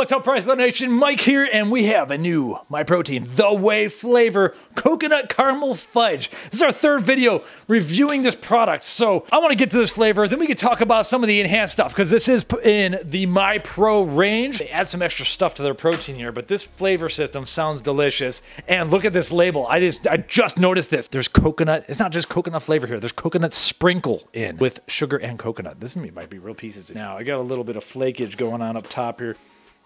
what's up, PricePlow Nation? Mike here, and we have a new My Protein The Whey flavor coconut caramel fudge. This is our third video reviewing this product, so I want to get to this flavor, then we can talk about some of the enhanced stuff, because this is in the My Pro range. They add some extra stuff to their protein here, but this flavor system sounds delicious. And look at this label. I just I just noticed this. There's coconut. It's not just coconut flavor here. There's coconut sprinkle in with sugar and coconut. This might be real pieces. Now I got a little bit of flakage going on up top here.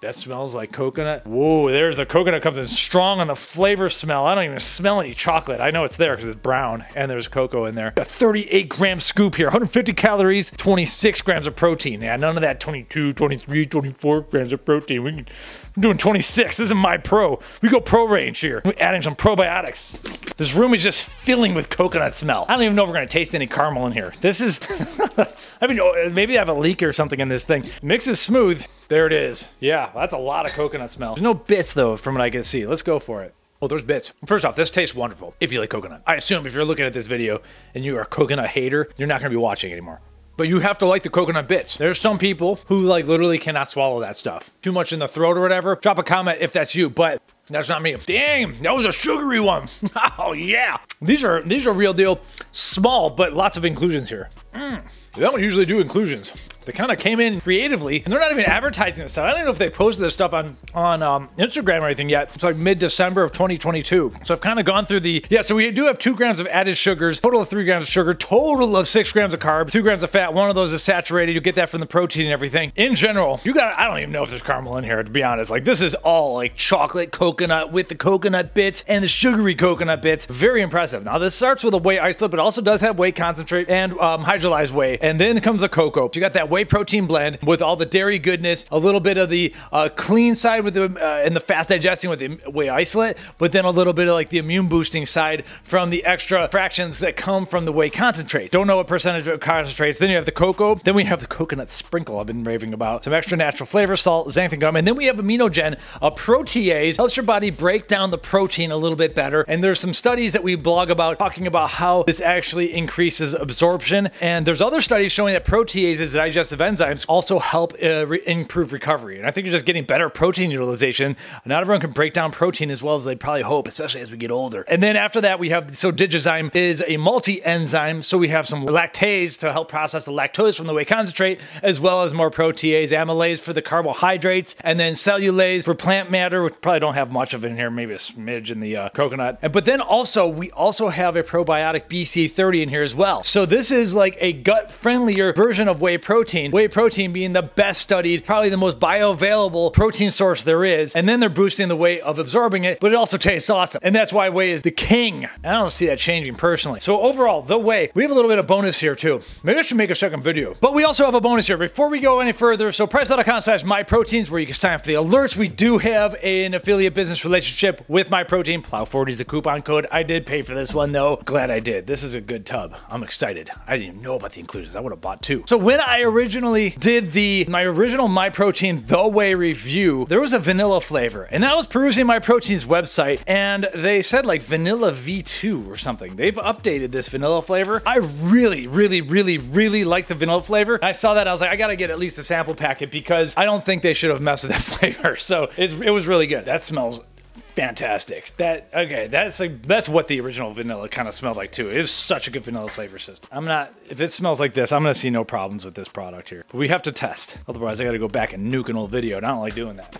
That smells like coconut. Whoa, there's the coconut comes in strong on the flavor smell. I don't even smell any chocolate. I know it's there because it's brown and there's cocoa in there. A 38 gram scoop here, 150 calories, 26 grams of protein. Yeah, none of that 22, 23, 24 grams of protein. We can, I'm doing 26. This is my pro. We go pro range here. We're adding some probiotics. This room is just filling with coconut smell. I don't even know if we're gonna taste any caramel in here. This is, I mean, oh, maybe I have a leak or something in this thing. Mix is smooth. There it is. Yeah, that's a lot of coconut smell. There's no bits though, from what I can see. Let's go for it. Oh, there's bits. First off, this tastes wonderful if you like coconut. I assume if you're looking at this video and you are a coconut hater, you're not gonna be watching anymore. But you have to like the coconut bits. There's some people who like literally cannot swallow that stuff. Too much in the throat or whatever. Drop a comment if that's you, but that's not me. Dang, that was a sugary one. oh yeah. These are these are real deal. Small, but lots of inclusions here. Mm. They don't usually do inclusions. They kind of came in creatively, and they're not even advertising this stuff. I don't even know if they posted this stuff on on um, Instagram or anything yet. It's like mid-December of 2022. So I've kind of gone through the yeah. So we do have two grams of added sugars, total of three grams of sugar, total of six grams of carbs, two grams of fat. One of those is saturated. You get that from the protein and everything. In general, you got. I don't even know if there's caramel in here to be honest. Like this is all like chocolate coconut with the coconut bits and the sugary coconut bits. Very impressive. Now this starts with a whey isolate, but also does have whey concentrate and um, hydrolyzed whey, and then comes the cocoa. You got that whey protein blend with all the dairy goodness, a little bit of the uh, clean side with the uh, and the fast digesting with the whey isolate, but then a little bit of like the immune boosting side from the extra fractions that come from the whey concentrate. Don't know what percentage of concentrates. Then you have the cocoa. Then we have the coconut sprinkle I've been raving about. Some extra natural flavor, salt, xanthan gum, and then we have aminogen, a protease helps your body break down the protein a little bit better. And there's some studies that we blog about talking about how this actually increases absorption. And there's other studies showing that proteases, digestive enzymes, also help uh, re improve recovery. And I think you're just getting better protein utilization. Not everyone can break down protein as well as they probably hope, especially as we get older. And then after that, we have so Digizyme is a multi-enzyme, so we have some lactase to help process the lactose from the whey concentrate, as well as more protease, amylase for the carbohydrates, and then cellulase for plant matter, which probably don't have much of in here, maybe a smidge in the uh, coconut. And, but then also, we also have a probiotic BC30 in here as well. So this is like a gut-friendlier version of whey protein. Whey protein being the best studied, probably the most bioavailable protein source there is. And then they're boosting the way of absorbing it, but it also tastes awesome. And that's why whey is the king. I don't see that changing personally. So overall, the whey, we have a little bit of bonus here too. Maybe I should make a second video. But we also have a bonus here before we go any further. So price.com slash myproteins where you can sign up for the alerts. We do have an affiliate business relationship with MyProtein. Plow40 is the coupon code. I did pay for this one though. Glad I did. This is a good tub. I'm excited. I didn't even know about the inclusions. I would have bought two. So when I originally did the my original MyProtein The Whey review, there was a vanilla flavor. And I was perusing MyProtein's website and they said like vanilla V2 or something. They've updated this vanilla flavor. I really, really, really, really like the vanilla flavor. I saw that, I was like, I gotta get at least a sample packet because I don't think they should have messed with that flavor. So it was really good. That smells fantastic. That okay, that's like that's what the original vanilla kind of smelled like too. It is such a good vanilla flavor system. I'm not if it smells like this, I'm gonna see no problems with this product here. But we have to test. Otherwise I gotta go back and nuke an old video and I don't like doing that.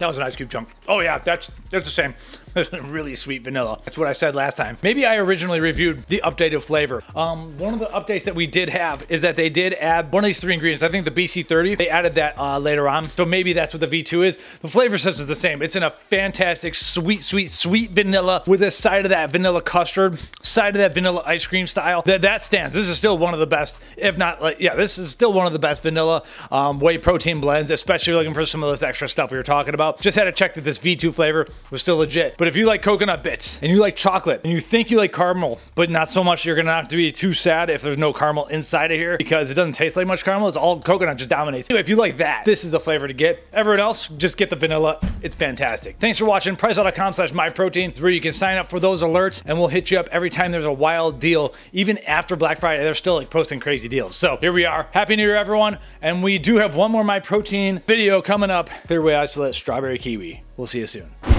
That was an ice cube chunk. Oh yeah, that's that's the same. That's really sweet vanilla. That's what I said last time. Maybe I originally reviewed the updated flavor. Um, one of the updates that we did have is that they did add one of these three ingredients. I think the BC30, they added that uh, later on. So maybe that's what the V2 is. The flavor system is the same. It's in a fantastic sweet, sweet, sweet vanilla with a side of that vanilla custard, side of that vanilla ice cream style. That that stands. This is still one of the best, if not like, yeah, this is still one of the best vanilla um, whey protein blends, especially looking for some of this extra stuff we were talking about. Just had to check that this V2 flavor was still legit. But if you like coconut bits and you like chocolate and you think you like caramel, but not so much, you're gonna have to be too sad if there's no caramel inside of here because it doesn't taste like much caramel. It's all coconut just dominates. Anyway, if you like that, this is the flavor to get. Everyone else, just get the vanilla. It's fantastic. Thanks for watching. PricePlow.com slash myprotein is where you can sign up for those alerts and we'll hit you up every time there's a wild deal. Even after Black Friday, they're still like posting crazy deals. So here we are. Happy New Year, everyone. And we do have one more My Protein video coming up. Third way isolate strawberry kiwi. We'll see you soon.